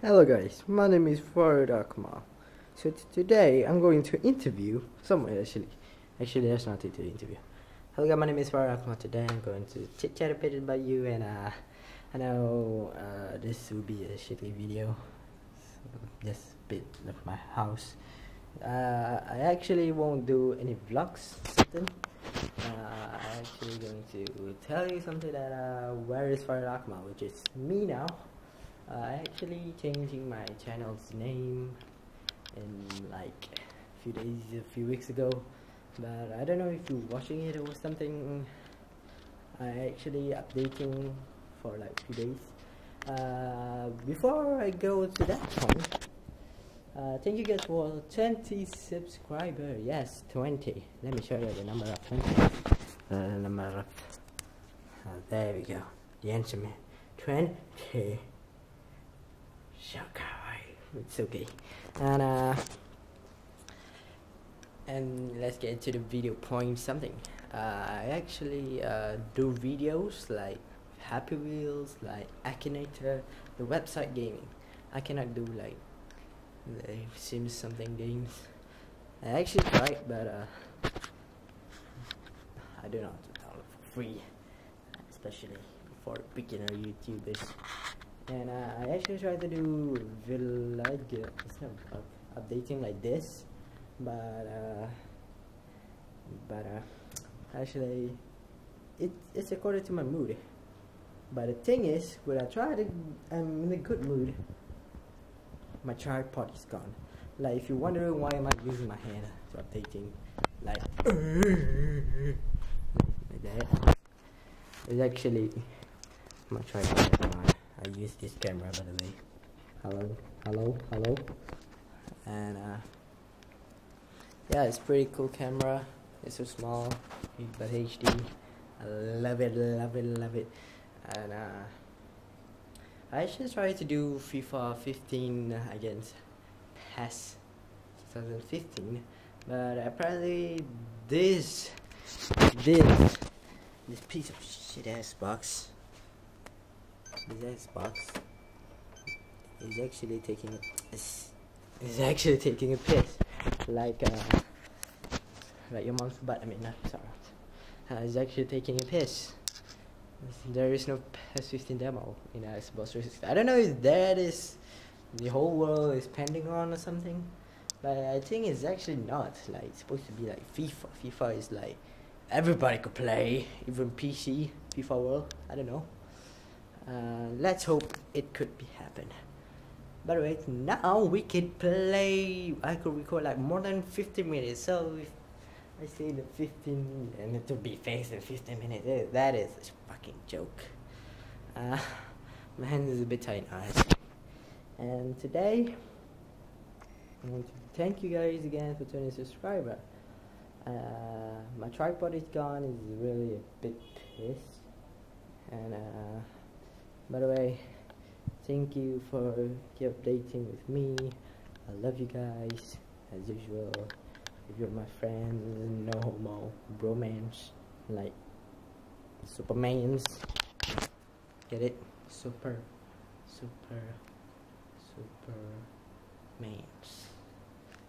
Hello guys, my name is Farid Akmal. So today I'm going to interview someone actually. Actually, there's nothing to interview. Hello guys, my name is Farid Akmal. Today I'm going to chit chat a bit about you and uh, I know uh, this will be a shitty video. So just a bit of my house. Uh, I actually won't do any vlogs. Something. Uh, I'm actually going to tell you something that uh, where is Farid Akmal, which is me now. Uh, I actually changing my channel's name in like a few days, a few weeks ago. But I don't know if you're watching it or something. I actually updating for like few days. Uh, before I go to that point, uh, thank you guys for 20 subscriber. Yes, 20. Let me show you the number of 20. Uh, number of. Uh, there we go. The answer man. 20. Shakai. It's okay. And uh and let's get into the video point something. Uh, I actually uh, do videos like Happy Wheels, like Akinator, the website gaming. I cannot do like the Sims something games. I actually tried, but uh, I do not download for free, especially for beginner YouTubers. And uh, I actually tried to do village, it's not up- updating like this, but uh, but uh, actually it, it's according to my mood. But the thing is, when I try to, I'm in a good mood. My tripod is gone. Like if you're wondering why am I using my hand to updating, like like that, it's actually my tripod. I use this camera by the way. Hello, hello, hello. And uh, yeah, it's pretty cool camera. It's so small, but HD. I love it, love it, love it. And uh, I actually tried to do FIFA 15 against PES 2015, but apparently this, this, this piece of shit ass box this Xbox is actually taking a is, is actually taking a piss. Like uh like your mom's butt I mean not sorry uh, is actually taking a piss. There is no PS15 demo in Xbox 360 I don't know if that is the whole world is pending on or something but I think it's actually not. Like it's supposed to be like FIFA. FIFA is like everybody could play even PC FIFA world. I don't know uh, let's hope it could be happen. By the way, now we can play. I could record like more than 15 minutes. So if I say the 15 and to be faced in 15 minutes, eh, that is a fucking joke. Uh, my hand is a bit tight now. And today, I want to thank you guys again for 20 subscriber. Uh, my tripod is gone. Is really a bit pissed. By the way, thank you for keep updating with me. I love you guys as usual. If you're my friends, no homo, bromance, like Supermans. Get it? Super, super, super mans.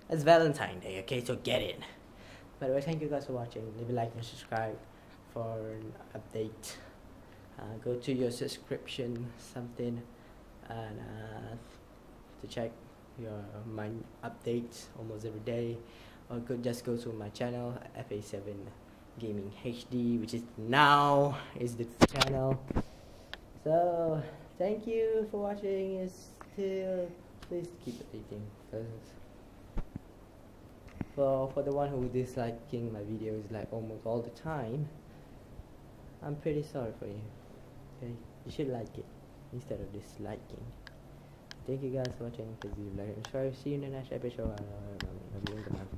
It's Valentine Day, okay? So get it. By the way, thank you guys for watching. Leave a like and subscribe for an update uh, go to your subscription something and uh, to check your my updates almost every day or go, just go to my channel fa7 gaming hd which is now is the channel so thank you for watching and still please keep updating because for for the one who disliking my videos like almost all the time I'm pretty sorry for you. Okay, you should like it instead of disliking. Thank you guys for watching. Please leave like and subscribe. See you in the next episode. Uh,